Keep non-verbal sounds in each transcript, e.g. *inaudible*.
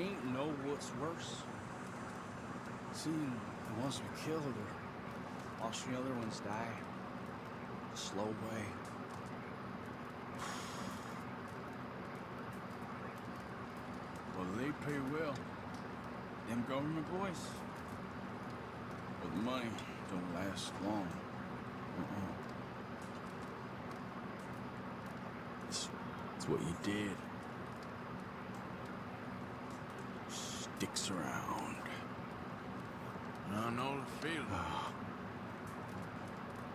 ain't know what's worse. Seeing the ones we killed or watching the other ones die. The slow way. Well, they pay well. Them government boys. But the money don't last long. Uh-uh. It's, it's what you did. Sticks around. I know the feeling.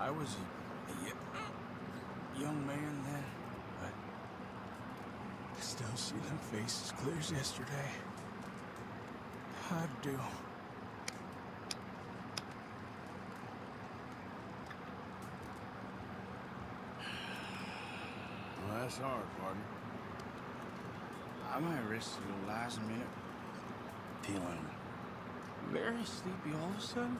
I was a young man then, but I still see them faces clear as yesterday. I do. Well, that's hard, partner. I might risk your last minute feeling very sleepy all of a sudden.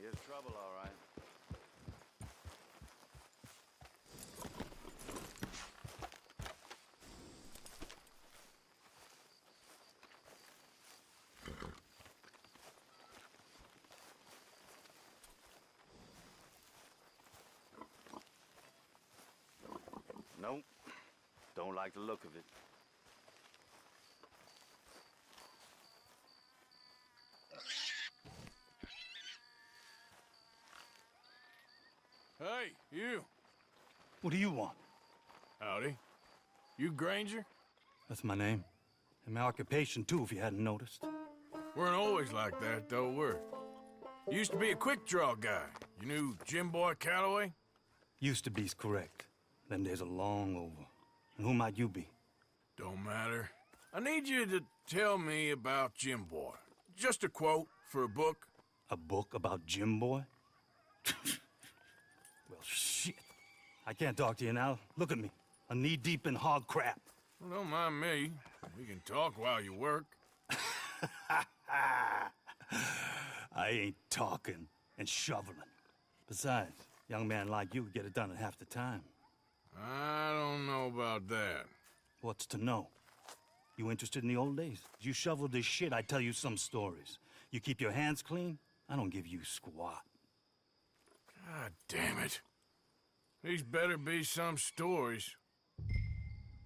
Here's trouble, all right. Don't like the look of it. Hey, you. What do you want? Howdy. You Granger? That's my name. And my occupation, too, if you hadn't noticed. Weren't always like that, though, were you? Used to be a quick draw guy. You knew Jim Boy Calloway? Used to be's correct. Them days are long over. And who might you be? Don't matter. I need you to tell me about Jim Boy. Just a quote for a book. A book about Jim Boy? *laughs* well, shit. I can't talk to you now. Look at me. I'm knee-deep in hog crap. Well, don't mind me. We can talk while you work. *laughs* I ain't talking and shoveling. Besides, young man like you would get it done in half the time. I don't know about that. What's to know? You interested in the old days? You shoveled this shit, I tell you some stories. You keep your hands clean, I don't give you squat. God damn it. These better be some stories.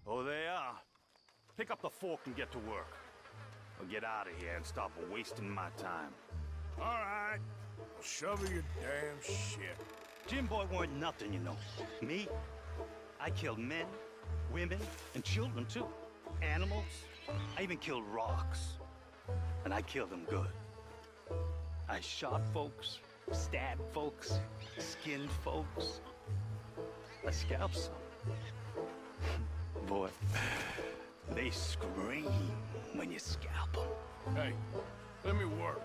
Oh, they are. Pick up the fork and get to work. Or get out of here and stop wasting my time. All right. Well, shovel your damn shit. Jim Boy weren't nothing, you know. Me? I killed men, women, and children, too. Animals. I even killed rocks. And I killed them good. I shot folks, stabbed folks, skinned folks. I scalped some. *laughs* Boy, they scream when you scalp them. Hey, let me work.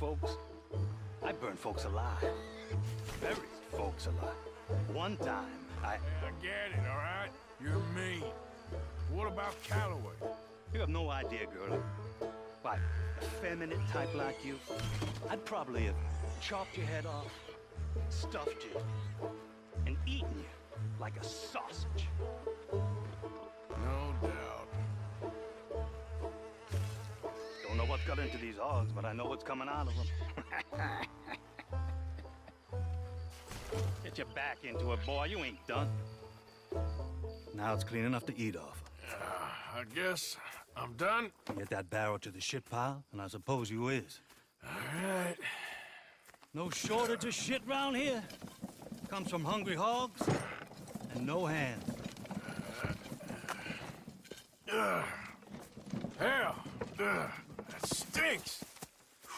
Folks. I burned folks alive. Buried folks alive. One time, I... I get it, all right? You're mean. What about Calloway? You have no idea, girlie. Why, a feminine type like you, I'd probably have chopped your head off, stuffed you, and eaten you like a sausage. Got into these hogs, but I know what's coming out of them. *laughs* Get your back into it, boy. You ain't done. Now it's clean enough to eat off. Uh, I guess I'm done. Get that barrel to the shit pile, and I suppose you is. All right. No shortage of shit round here. Comes from hungry hogs and no hands. Ugh. Hell, ugh, that stinks.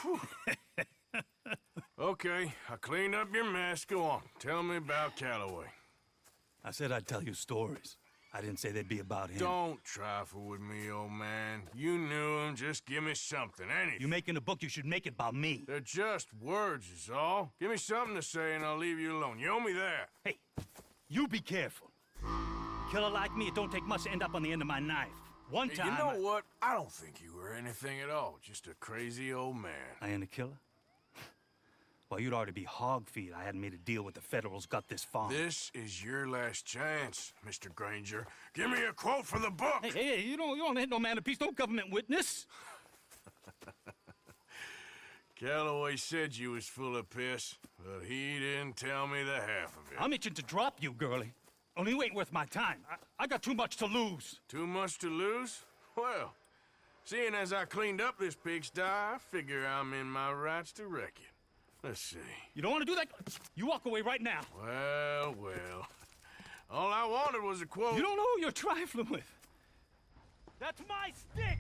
*laughs* Okay, I cleaned up your mess. Go on. Tell me about Calloway. I said I'd tell you stories. I didn't say they'd be about him. Don't trifle with me, old man. You knew him. Just give me something, anything. You're making a book, you should make it about me. They're just words, is all. Give me something to say and I'll leave you alone. You owe me that. Hey, you be careful. Killer like me, it don't take much to end up on the end of my knife. One time. you know I... what? I don't think you were anything at all. Just a crazy old man. I ain't a killer? *laughs* Well, you'd already be hog feed. I hadn't made a deal with the Federals, got this far. This is your last chance, Mr. Granger. Give me a quote for the book. Hey, hey, you don't, you don't hit no man of peace, no government witness. *laughs* Calloway said you was full of piss, but he didn't tell me the half of it. I'm itching to drop you, girlie. Only you ain't worth my time. I, I got too much to lose. Too much to lose? Well, seeing as I cleaned up this pigsty, I figure I'm in my rights to wreck it. Let's see. You don't want to do that? You walk away right now. Well, well. All I wanted was a quote. You don't know who you're trifling with. That's my stick!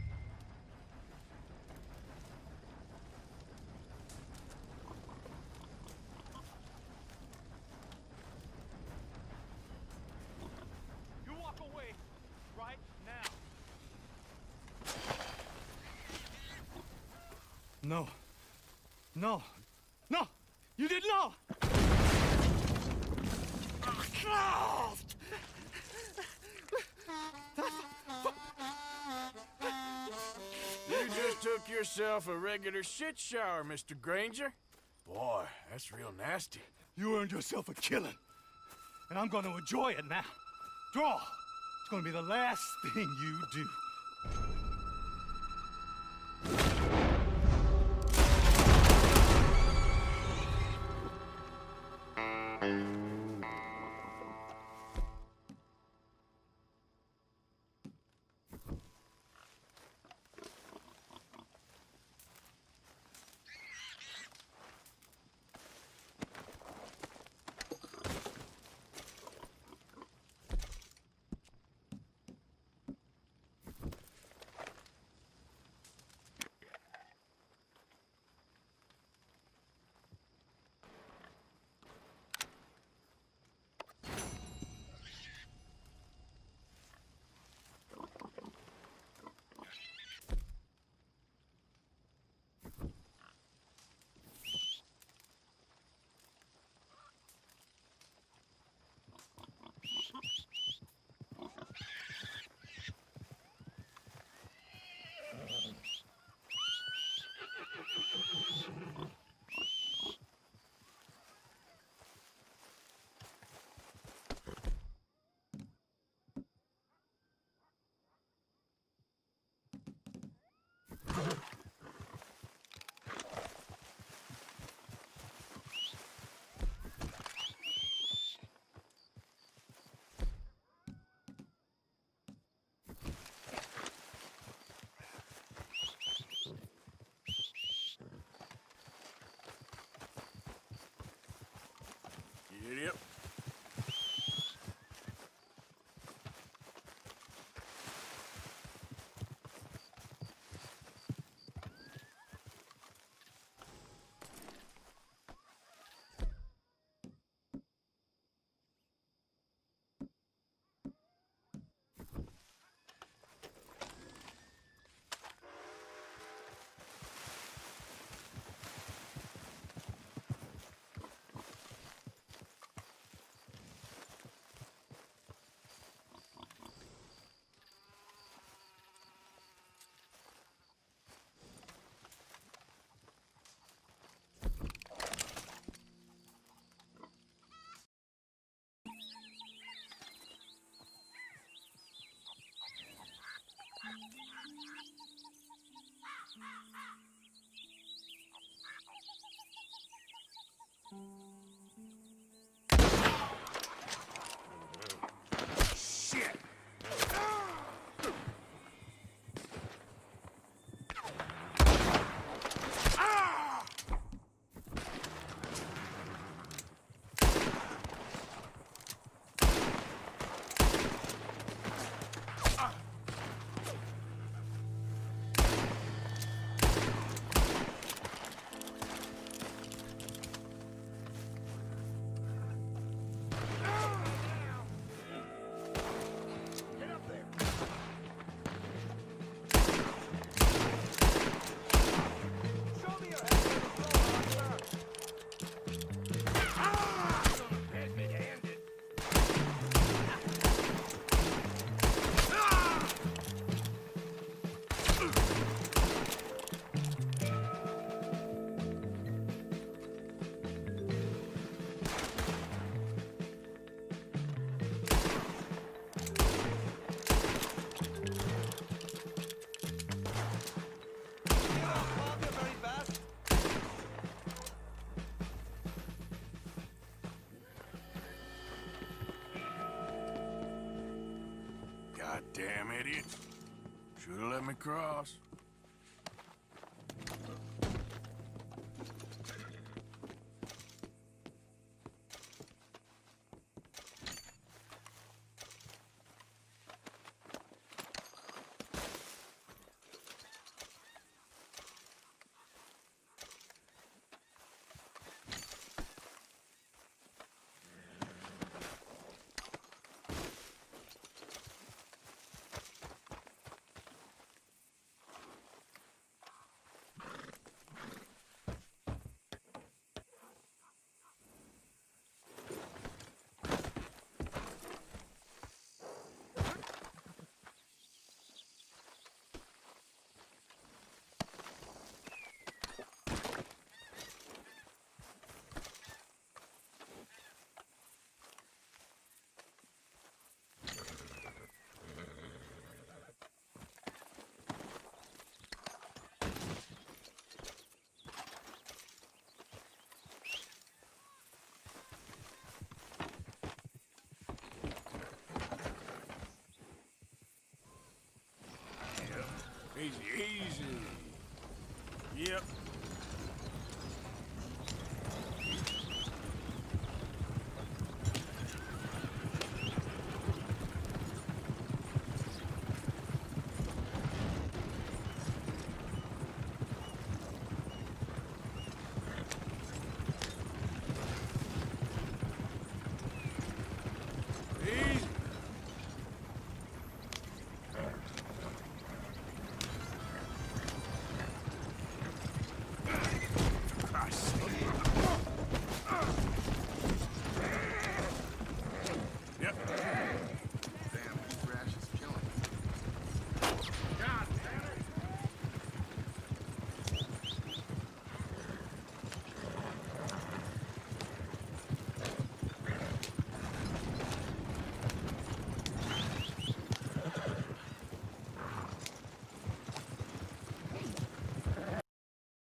You walk away right now. No. No. No! You didn't know! Kraft! You just took yourself a regular shit shower, Mr. Granger. Boy, that's real nasty. You earned yourself a killing. And I'm gonna enjoy it now. Draw! It's gonna be the last thing you do. Should Yep,